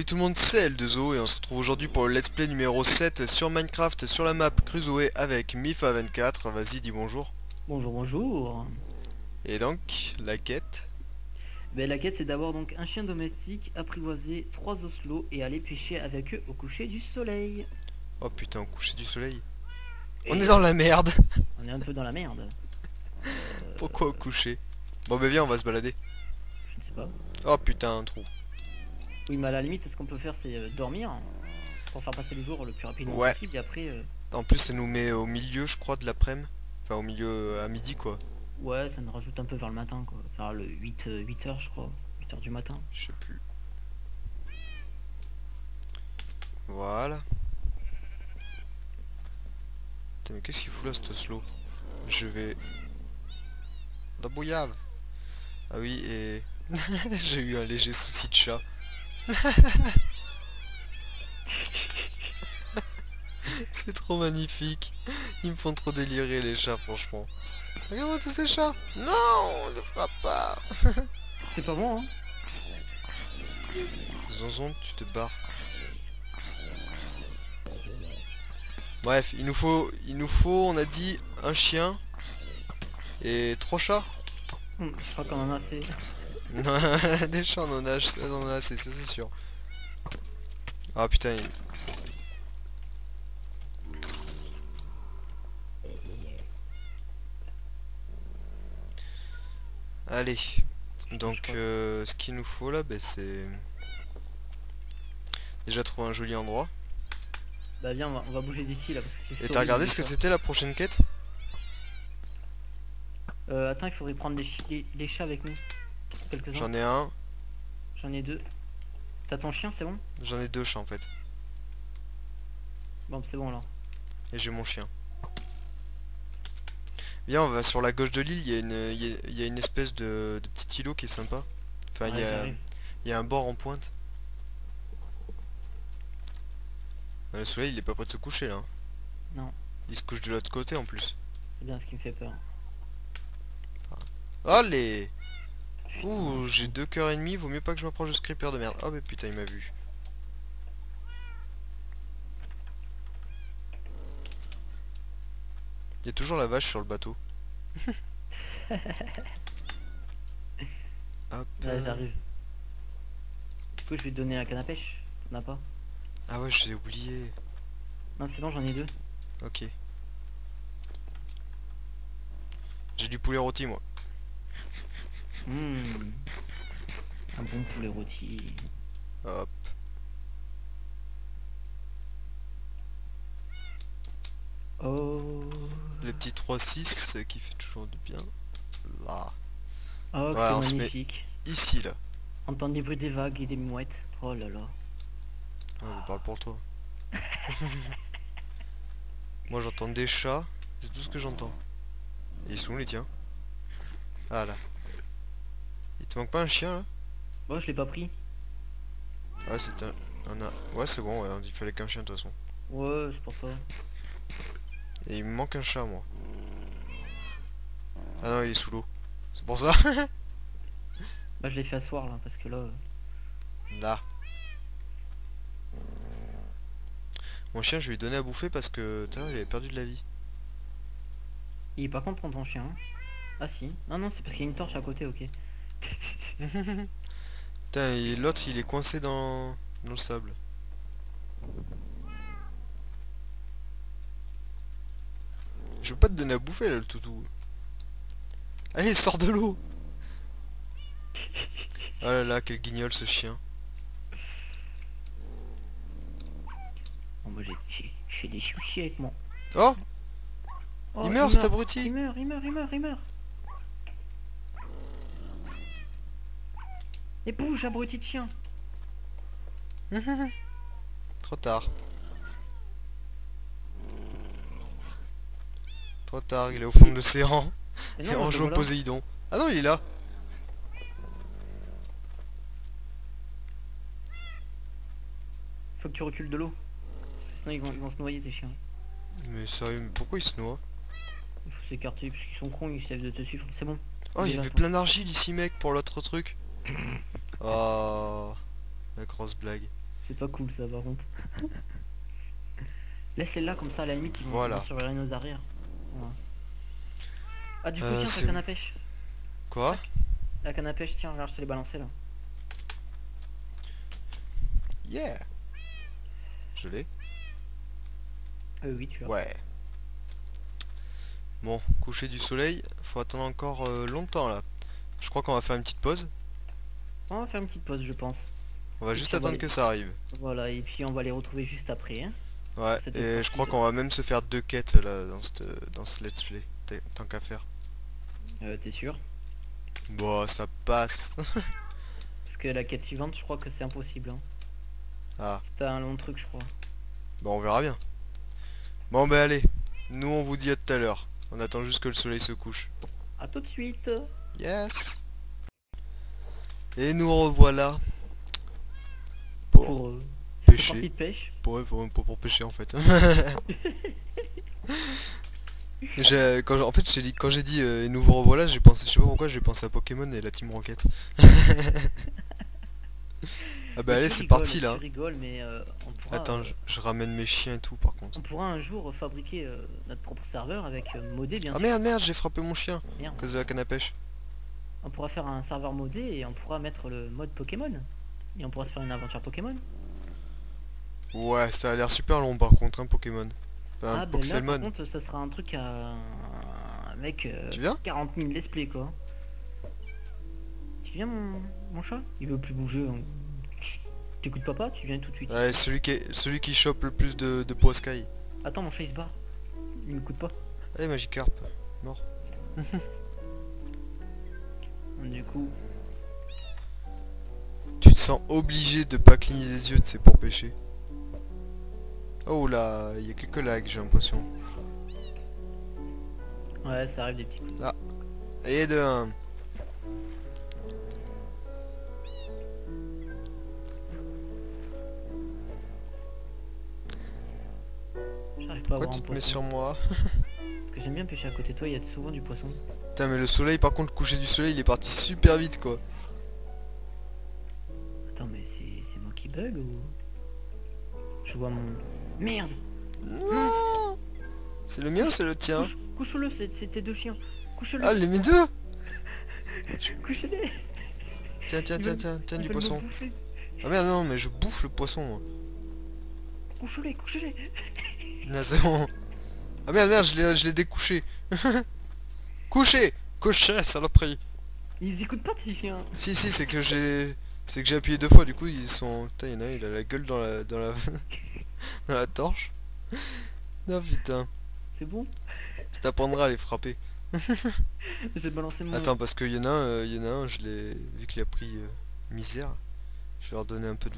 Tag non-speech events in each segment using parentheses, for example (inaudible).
Salut tout le monde, c'est L2O et on se retrouve aujourd'hui pour le let's play numéro 7 sur Minecraft sur la map Crusoe avec Mifa24. Vas-y, dis bonjour. Bonjour, bonjour. Et donc, la quête Ben, la quête c'est d'abord donc un chien domestique, apprivoiser trois oslots et aller pêcher avec eux au coucher du soleil. Oh putain, au coucher du soleil. Et On est dans la merde (laughs) on est un peu dans la merde. Pourquoi au coucher? Bon bah viens, on va se balader. Je ne sais pas. Oh putain, un trou. Oui mais à la limite ce qu'on peut faire c'est euh, dormir pour faire passer le jour le plus rapidement Ouais. possible et après euh, En plus, ça nous met au milieu, je crois, de l'après-midi. Enfin, au milieu euh, à midi, quoi. ouais ça nous rajoute un peu vers le matin quoi. Vers le 8, euh, 8 heures je crois. 8 heures du matin. Je sais plus. Voilà. Putain, mais qu'est-ce qu'il fout là, ce slow Je vais... La bouillave Ah oui, et... (laughs) J'ai eu un léger souci de chat. (laughs) C'est trop magnifique. Ils me font trop délirer les chats, franchement. Regarde-moi tous ces chats Non, ne frappe pas (laughs) C'est pas bon hein Zonzon, tu te barres. Bref, il nous faut, il nous faut, on a dit un chien et trois chats. Hum, Je crois qu'on en a assez. (laughs) Des chats, on en a, on en a assez, ça c'est sûr. Ah putain. il- Allez, donc euh, ce qu'il nous faut là, ben, c'est déjà trouver un joli endroit. Bah viens on va, on va bouger d'ici là parce que Et t'as regardé ce que c'était la prochaine quête? Euh, attends il faudrait prendre les, chi- les, les chats avec nous. Quelques-uns. J'en ai un, J'en ai deux. T'as ton chien c'est bon? J'en ai deux chats en fait. Bon c'est bon alors. Et j'ai mon chien. Viens, on va sur la gauche de l'île, il y, a une- il y a- il y a une espèce de, de petit îlot qui est sympa. Enfin, il y, Ouais, y a un bord en pointe. Ah, Le soleil, il est pas prêt de se coucher là. hein. Non. Il se couche de l'autre côté en plus. C'est bien ce qui me fait peur. Allez Ouh, j'ai deux cœurs et demi, vaut mieux pas que je m'approche de ce creeper de merde. Oh mais putain, il m'a vu. Il y a toujours la vache sur le bateau. (laughs) Hop. Ouais, j'arrive. Du coup, je vais te donner la canne à pêche? T'en as pas? Ah ouais, j'ai oublié. Non, c'est bon, j'en ai deux. Ok. J'ai du poulet rôti moi. Mmh. Un bon poulet rôti. Hop. Oh. Le petit 3-6 euh, qui fait toujours du bien. Là. Oh, Ouais, on se c'est met- magnifique. Ici là. Entendre des bruits des vagues et des mouettes? Oh là là. Ouais, je parle pour toi. (laughs) Moi j'entends des chats, c'est tout ce que j'entends. Et ils sont où les tiens? Ah là. Te manque pas un chien là Bon, je l'ai pas pris. Ah c'est un... un a- Ouais c'est bon, ouais, il fallait qu'un chien de toute façon. Ouais, c'est pour ça. Et il me manque un chat moi. Ah non il est sous l'eau. C'est pour ça Bah, je l'ai fait asseoir là, parce que là. euh, Là. Mon chien je lui donner à bouffer parce que putain, il avait perdu de la vie. Il est pas content ton chien. hein. Ah si. Non, non, c'est parce qu'il y a une torche à côté, ok. Putain et l'autre il est coincé dans... dans le sable. Je veux pas te donner à bouffer là le toutou. Allez sors de l'eau Oh là là quel guignol ce chien. Bah, j'ai- des soucis avec moi. Oh Oh, Il meurt cet Il abruti meurt, il meurt, il meurt, il meurt. Et bouge, abruti de chien. (laughs) Trop tard. Trop tard, il est au fond de l'océan. Et on joue au. Poséidon. Ah non il est là Faut que tu recules de l'eau. Sinon ils vont, ils vont se noyer tes chiens. Mais sérieux, mais pourquoi il se noie Il faut s'écarter parce qu'ils sont cons, ils savent de te suivre. C'est bon. Oh, il y avait plein d'argile ici, mec, pour l'autre truc. Oh, la grosse blague. C'est pas cool ça par contre. Laisse-les là comme ça à la limite ils vont Voilà. surveiller nos arrières. Ah du coup Euh, tiens c'est- ta canne à pêche. Quoi? La canne à pêche tiens regarde je te l'ai balancé là. Yeah Je l'ai Euh oui tu as. Ouais. Bon, coucher du soleil, faut attendre encore euh, longtemps là. Je crois qu'on va faire une petite pause. On va faire une petite pause je pense. On va Et juste va attendre que ça arrive. Voilà et puis on va les retrouver juste après. Hein. Ouais, et je crois qu'on va même se faire deux quêtes là dans ce dans ce let's play. Tant qu'à faire. Euh, T'es sûr? Bon, ça passe. (laughs) Parce que la quête suivante je crois que c'est impossible. Hein. ah, C'est un long truc je crois. bon on verra bien. Bon bah allez, nous on vous dit à tout à l'heure. On attend juste que le soleil se couche. A tout de suite Yes Et nous revoilà pour, pour euh, pêcher. de pêche. pour, pour, pour- pour pêcher en fait. (laughs) Quand j'ai- en fait j'ai dit quand j'ai dit euh, et nous vous revoilà j'ai pensé je sais pas pourquoi j'ai pensé à Pokémon et la Team Rocket. (laughs) ah bah allez c'est parti là. Tu rigoles mais euh, on pourra, Attends je, je ramène mes chiens et tout par contre. on pourra un jour fabriquer notre propre serveur avec modé bien Ah sûr. merde merde j'ai frappé mon chien à cause de la canne à pêche. On pourra faire un serveur modé et on pourra mettre le mode Pokémon. Et on pourra se faire une aventure Pokémon. Ouais ça a l'air super long par contre un Pokémon. Enfin, ah ben là par contre ça sera un truc à... avec euh, Tu viens 40 000 let's play quoi. Tu viens mon, mon chat? Il veut plus bouger. hein. T'écoutes papa Tu viens tout de suite. Ouais celui qui est- celui qui chope le plus de, de Poiscaille. Attends mon chat il se barre. Il m'écoute pas. Allez Magikarp. (laughs) Du coup, Tu te sens obligé de pas cligner les yeux, c'est pour pêcher. Oh là, il y a quelques lags, j'ai l'impression. ouais ça arrive des petits coups. Et de 1. J'arrive pas à Pourquoi voir tu te mets sur moi? Parce que j'aime bien pêcher à côté de toi, il y a souvent du poisson. Putain mais le soleil par contre le coucher du soleil il est parti super vite quoi. Attends mais c'est moi qui bug ou... Je vois mon... Merde Non C'est le mien ou c'est le tien? Couche- Couche-le, c'est c'est tes deux chiens. Couche-le, Ah les mes deux (laughs) couche-les Tiens tiens tiens tiens tiens du poisson. Ah merde non mais je bouffe le poisson moi. Couche-les, couche-les. Ah merde merde je l'ai découché. (laughs) Couché Couché saloperie Ils écoutent pas tes chiens Si si c'est que j'ai c'est que j'ai appuyé deux fois du coup ils sont putain il y en a un, il a la gueule dans la dans la (laughs) dans la torche. Non putain, C'est bon? Ça t'apprendra à les frapper. (laughs) J'ai balancé mon... Attends parce qu'il y en a un, euh, il y en a un, je l'ai vu qu'il a pris euh, misère. Je vais leur donner un peu de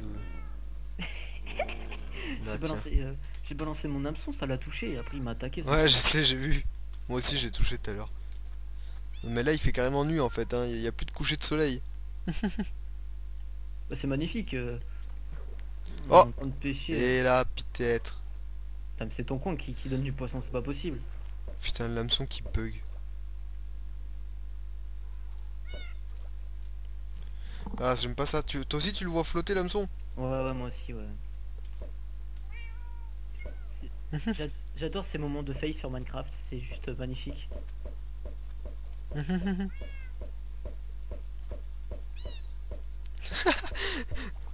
(laughs) Là tiens. euh, j'ai balancé mon hameçon, ça l'a touché et après il m'a attaqué. Ouais je sais j'ai vu. Moi aussi j'ai touché tout à l'heure. Mais là il fait carrément nuit en fait, hein. il y a plus de coucher de soleil. (laughs) Bah, c'est magnifique. euh. On Oh est en train de pêcher. Et là peut-être. Putain, mais c'est ton coin qui, qui donne du poisson, c'est pas possible. Putain l'hameçon qui bug. Ah j'aime pas ça, tu... toi aussi tu le vois flotter l'hameçon Ouais, ouais, moi aussi, ouais. C'est- (laughs) j'a- J'adore ces moments de face sur Minecraft, c'est juste magnifique. (laughs)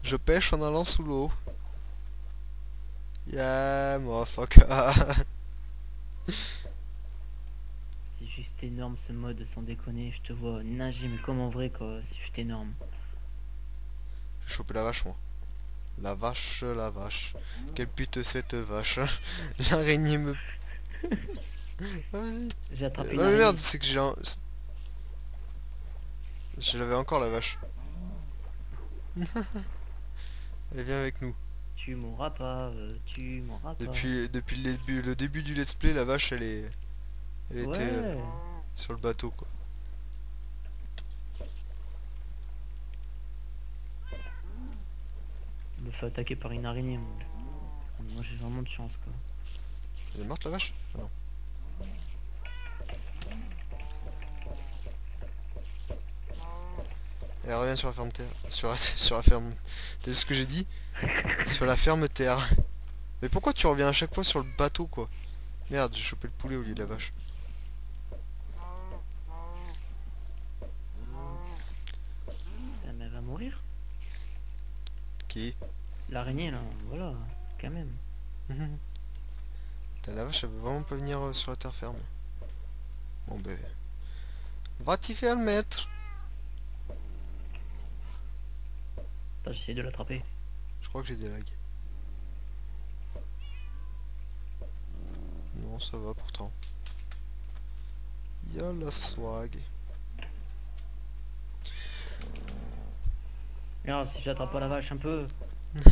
Je pêche en allant sous l'eau. Yeah, motherfucker. (laughs) C'est juste énorme ce mode, sans déconner. Je te vois nager, mais comme en vrai, quoi. C'est juste énorme. J'ai chopé la vache, moi. La vache, la vache. Quelle pute cette vache. (laughs) L'araignée me... Ah, vas-y. J'ai attrapé Ah, merde, c'est que j'ai un... Je l'avais encore la vache. (laughs) Elle vient avec nous. Tu mourras pas, euh, tu mourras pas. Depuis, depuis le, début, le début du let's play, la vache, elle est... Elle Ouais. était euh, sur le bateau, quoi. Je me fais attaquer par une araignée, moi. Moi j'ai vraiment de chance, quoi. Elle est morte, la vache? Ah non. Et reviens sur la ferme terre. Sur la, (laughs) sur la ferme... T'as vu ce que j'ai dit? Sur la ferme terre. Mais pourquoi tu reviens à chaque fois sur le bateau quoi? Merde, j'ai chopé le poulet au lieu de la vache. Mais elle va mourir. Qui? L'araignée là, voilà, quand même. Putain, la vache, elle veut vraiment pas venir euh, sur la terre ferme. Bon ben... Va t'y faire le maître j'essaie de l'attraper. Je crois que j'ai des lags. Non, ça va pourtant. Y'a la swag. Regarde, si j'attrape pas la vache un peu. (laughs)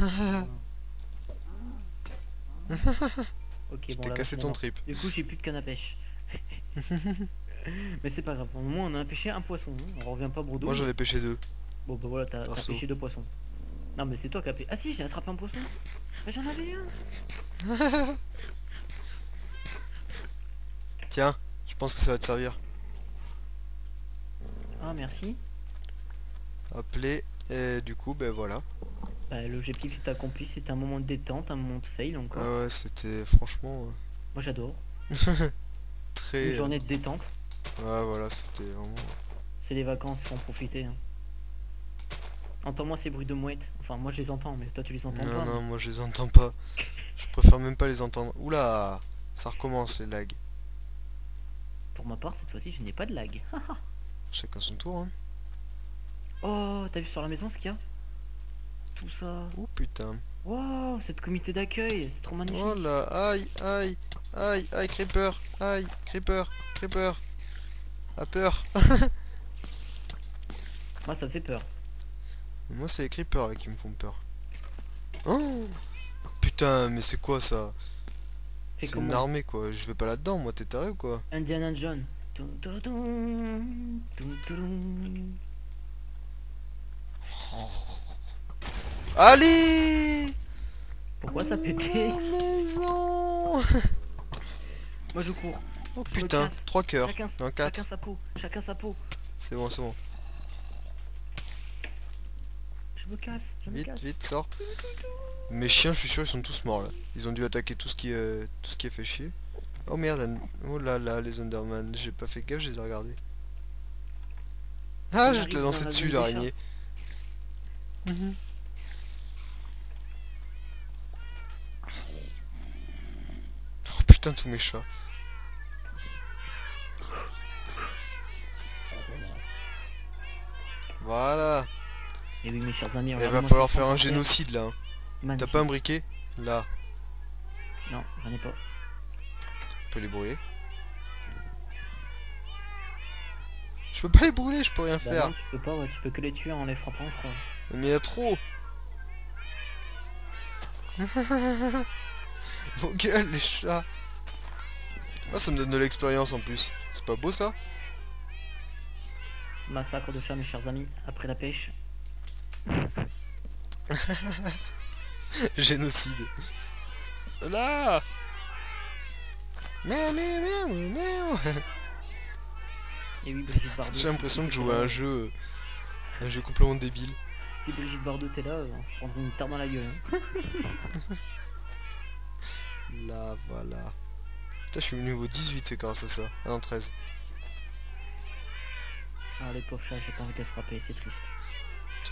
ok, bon T'as cassé ton trip. Du coup, j'ai plus de canne à pêche. (laughs) Mais c'est pas grave, au moins on a pêché un poisson. hein. On revient pas brodo. Moi j'en ai pêché deux. Bon bah voilà, t'as pêché deux poissons. Non mais c'est toi qui as pêché. Ah si, j'ai attrapé un poisson. J'en avais un. (laughs) Tiens, je pense que ça va te servir. Ah merci. Appelé. Et du coup, ben voilà. Bah, L'objectif est accompli, c'était un moment de détente, un moment de fail encore. Ah ouais, c'était franchement Moi j'adore. euh, (laughs) très... Une journée de détente. Ouais, voilà, c'était vraiment... C'est les vacances, faut en profiter. Hein. Entends-moi ces bruits de mouettes. Enfin moi je les entends, mais toi tu les entends Non, pas. non, moi je les entends pas. Je préfère même pas les entendre. Oula Ça recommence les lags. Pour ma part, cette fois-ci, je n'ai pas de lag. (laughs) Chacun son tour, hein. oh, t'as vu sur la maison ce qu'il y a? Tout ça. Oh putain. Wow, cette comité d'accueil, c'est trop magnifique. Oh là, aïe, aïe, aïe, aïe, creeper, aïe, creeper, creeper. A peur. (laughs) Moi ça me fait peur. Moi c'est les creepers là, qui me font peur. Oh Putain, mais c'est quoi ça C'est une armée quoi. Je vais pas là-dedans, moi t'es taré ou quoi Indiana tum. Allez Pourquoi ça pétait maison Moi je cours. Oh putain, casse. 3 cœurs. Chacun, Non, 4. chacun sa peau. Chacun sa peau. C'est bon, c'est bon. Je me casse. Je me Vite, casse. vite, sors. Mes chiens, je suis sûr, ils sont tous morts là. Ils ont dû attaquer tout ce qui, euh, tout ce qui a fait chier. Oh merde, oh là là, les Underman. J'ai pas fait gaffe, je les ai regardés. Ah, je te lancé la dessus l'araignée. Mhm. Oh putain, tous mes chats. Voilà. Et oui mes chers amis, Il va falloir faire un génocide là. hein. T'as pas un briquet Là. Non, j'en ai pas. On peut les brûler. Je peux pas les brûler, je peux rien Bah faire. non, tu peux pas, ouais, tu peux que les tuer en les frappant, je crois. Mais il y a trop (laughs) Vos gueules les chats Ah ça me donne de l'expérience en plus. C'est pas beau ça? Massacre de chats mes chers amis, après la pêche. (laughs) Génocide. Là miaou, miaou, miaou. Et oui Brigitte Bardot. J'ai l'impression de jouer à un jeu... Un jeu complètement débile. Si Brigitte Bardot t'es là, euh, on se prendrait une terre dans la gueule. hein. (laughs) Là, voilà. Putain, je suis au niveau 18 c'est grâce à ça? Ah non, 13. Ah les pauvres chats, j'ai pas envie de frapper, c'est triste.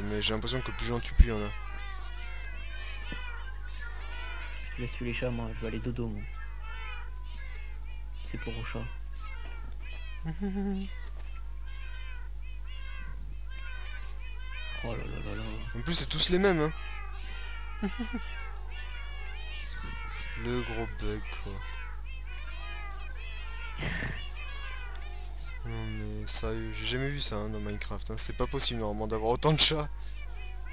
Mais j'ai l'impression que plus j'en tue, plus il y en a. Je laisse tuer les chats, moi, je vais aller dodo, moi. C'est pour aux chats. (laughs) Oh là là là là. En plus, c'est tous les mêmes, hein. (laughs) Le gros bug, quoi. (laughs) Non mais sérieux, j'ai jamais vu ça hein, dans Minecraft. hein. C'est pas possible normalement d'avoir autant de chats.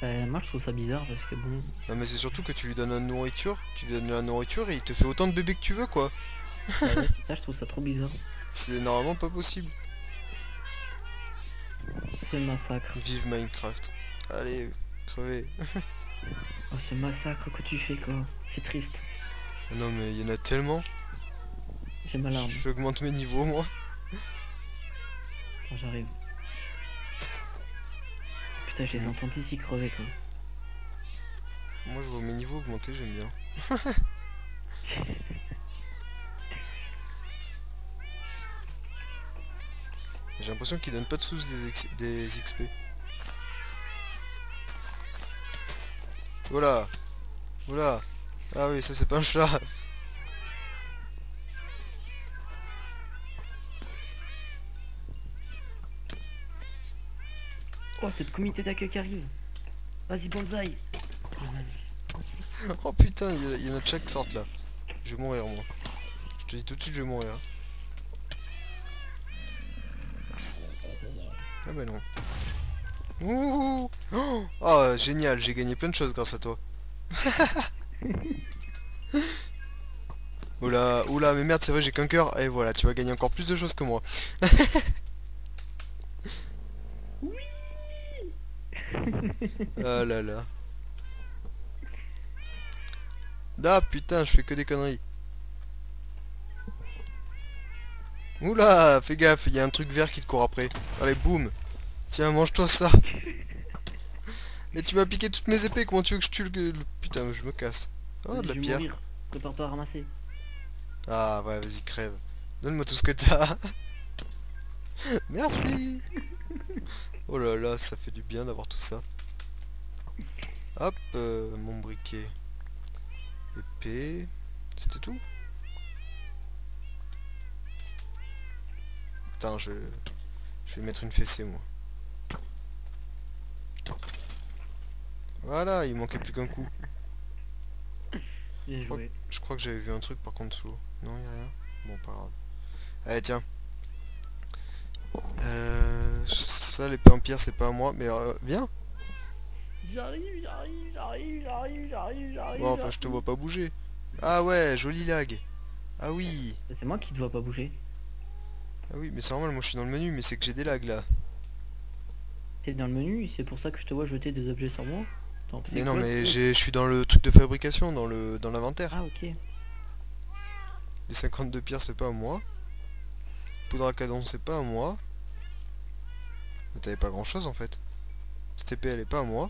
Euh, moi je trouve ça bizarre parce que bon... Non mais c'est surtout que tu lui donnes la nourriture, tu lui donnes la nourriture et il te fait autant de bébés que tu veux quoi. bah ouais, c'est ça, je trouve ça trop bizarre. C'est normalement pas possible. Ce massacre. Vive Minecraft. Allez, crevez. (laughs) Oh ce massacre que tu fais quoi. C'est triste. non mais il y en a tellement. J'ai ma larme. J'augmente mes niveaux moi. Quand j'arrive. Putain, je les entends ici crever quoi. Moi je vois mes niveaux augmenter, j'aime bien. (laughs) J'ai l'impression qu'ils donnent pas de sous des, des XP. Voilà Voilà Ah oui, ça c'est pas un chat Comité d'accueil qui arrive. Vas-y, bonsaï. Oh putain, il y, en a de chaque sorte là. Je vais mourir moi. Je te dis tout de suite, je vais mourir. Ah bah non. Ouh oh, oh, génial, j'ai gagné plein de choses grâce à toi. (laughs) oula, oula, mais merde, c'est vrai, j'ai qu'un cœur. Et voilà, tu vas gagner encore plus de choses que moi. (laughs) (laughs) ah là là. Ah putain, je fais que des conneries. Oula, fais gaffe, il y a un truc vert qui te court après. Allez, boum. Tiens, mange-toi ça. (laughs) Mais tu m'as piqué toutes mes épées, comment tu veux que je tue le... Putain, je me casse. Oh, de la pierre. Prépare-toi à ramasser. Ah ouais, vas-y, crève. Donne-moi tout ce que t'as. (laughs) Merci. Oh là là, ça fait du bien d'avoir tout ça. Hop, euh, mon briquet. Épée. C'était tout? Putain, je... Je vais mettre une fessée, moi. Voilà, il manquait plus qu'un coup. Je crois que j'avais vu un truc par contre sous l'eau. Non, a rien? Bon, pas grave. Allez, tiens. Euh, ça, l'épée en pierre, c'est pas à moi, mais euh, viens. J'arrive, j'arrive, j'arrive, j'arrive, j'arrive, j'arrive. Bon, enfin, je te vois pas bouger. Ah ouais, joli lag. Ah oui. C'est moi qui dois pas bouger. Ah oui, mais c'est normal, moi je suis dans le menu, mais c'est que j'ai des lags là. T'es dans le menu, c'est pour ça que je te vois jeter des objets sur moi. Attends, Mais non, quoi, mais je suis dans le truc de fabrication, dans le dans l'inventaire. Ah ok. Les 52 pierres, c'est pas à moi. Poudre à cadon, c'est pas à moi. Mais t'avais pas grand chose en fait. Cette épée, elle est pas à moi.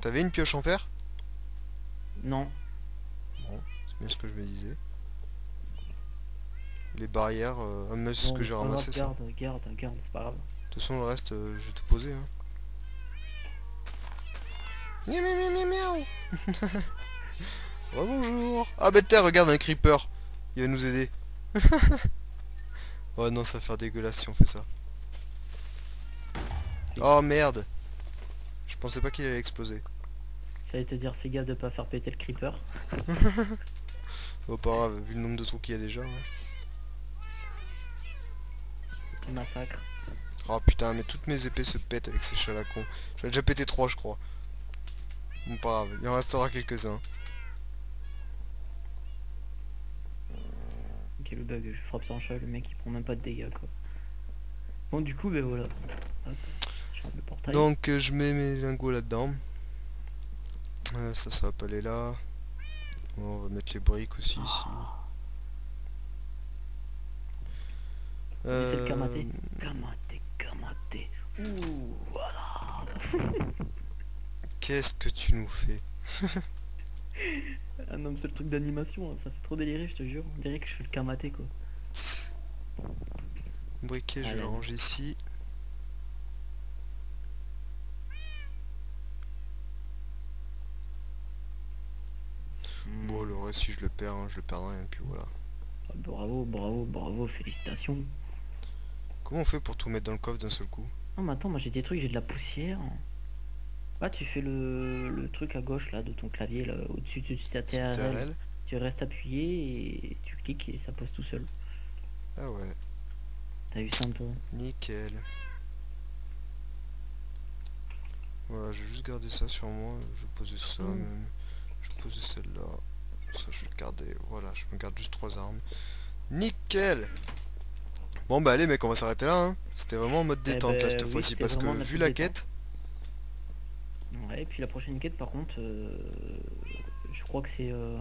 T'avais une pioche en fer? Non. C'est bien ce que je me disais. Les barrières, euh, ah, mais c'est ce Bon, que j'ai ramassé ça. Garde, garde, garde, c'est pas grave. De toute façon, le reste, euh, je vais te poser. Hein. Miaou, miaou, miaou, oh, (laughs) bonjour. Ah, bah tiens, regarde un creeper. Il va nous aider. (laughs) oh non, ça va faire dégueulasse si on fait ça. Oh merde. Je pensais pas qu'il allait exploser. J'allais te dire, fais gaffe de pas faire péter le creeper. (laughs) Oh, pas grave, vu le nombre de trous qu'il y a déjà. ouais. Massacre. Oh putain, mais toutes mes épées se pètent avec ces chats à la con. J'en ai déjà pété trois, je crois. Bon, pas grave, il en restera quelques-uns. Le bug, je frappe sur un chat, le mec il prend même pas de dégâts quoi. Bon, du coup, ben voilà. Hop, je ferme le portail. Donc euh, je mets mes lingots là-dedans. Euh, ça, ça va pas aller là. Bon, on va mettre les briques aussi ici. Kamaté. Euh, Kamaté, kamaté. Ouh, voilà. (laughs) Qu'est-ce que tu nous fais? (laughs) Ah non, c'est le truc d'animation, ça fait trop délirer, je te jure. On dirait que je fais le kamaté quoi. Briquet, je vais le ranger ici. Bon, le reste, si je le perds, hein, je le perdrai, et puis voilà. Ah, Bravo, bravo, bravo, félicitations. Comment on fait pour tout mettre dans le coffre d'un seul coup? Non mais attends, moi j'ai des trucs, j'ai de la poussière. Ah tu fais le, le truc à gauche là de ton clavier là au-dessus de ta TRL. Tu restes appuyé et tu cliques et ça pose tout seul. Ah ouais, T'as vu ça un peu nickel. Voilà, je vais juste garder ça sur moi. Je vais poser ça Mm. même. Je vais poser celle-là. Ça, je vais le garder. Voilà, je me garde juste trois armes. Nickel Bon bah allez mec, on va s'arrêter là. Hein. C'était vraiment en mode Eh détente là ben, cette oui, fois-ci. Parce que vu la quête, et puis la prochaine quête par contre, euh, je crois que c'est... Euh...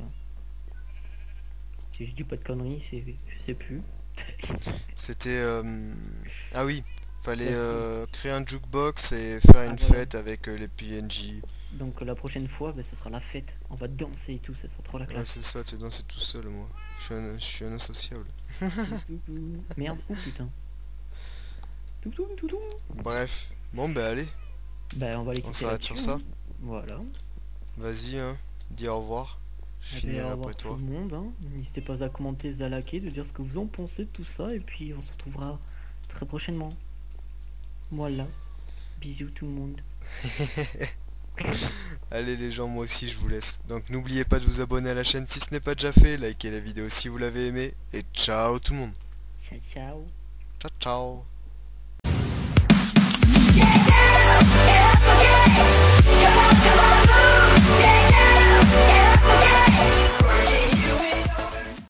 Si je dis pas de conneries, c'est... Je sais plus. (laughs) c'était... euh, Ah oui, Fallait euh, créer un jukebox et faire une Ah, voilà. fête avec les PNJ. Donc la prochaine fois, bah, ça sera la fête. On va danser et tout, ça sera trop la Ouais, classe. c'est ça, tu danser tout seul, moi. Je suis un, je suis un insociable. Merde, (laughs) oh putain. Bref. Bon, bah allez, Bah on va les on s'arrête sur ça. hein. Voilà. Vas-y, hein. Dis au revoir. Je Allez, finirai au revoir après toi. tout le monde. hein. N'hésitez pas à commenter, à liker, de dire ce que vous en pensez de tout ça. Et puis on se retrouvera très prochainement. Voilà. Bisous tout le monde. (laughs) Allez les gens, moi aussi je vous laisse. Donc n'oubliez pas de vous abonner à la chaîne si ce n'est pas déjà fait, likez la vidéo si vous l'avez aimé, et ciao tout le monde. Ciao ciao. Ciao ciao. Get up, come on move. Get up,